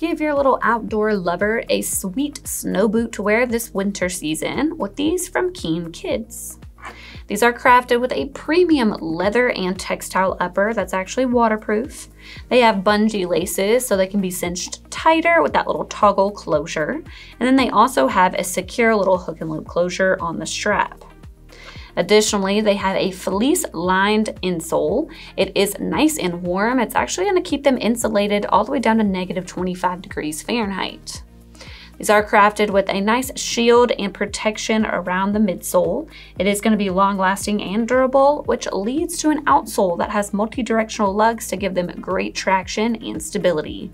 Give your little outdoor lover a sweet snow boot to wear this winter season with these from Keen Kids. These are crafted with a premium leather and textile upper that's actually waterproof. They have bungee laces so they can be cinched tighter with that little toggle closure. And then they also have a secure little hook and loop closure on the strap. Additionally, they have a fleece lined insole. It is nice and warm. It's actually going to keep them insulated all the way down to negative 25 degrees Fahrenheit. These are crafted with a nice shield and protection around the midsole. It is going to be long lasting and durable, which leads to an outsole that has multi-directional lugs to give them great traction and stability.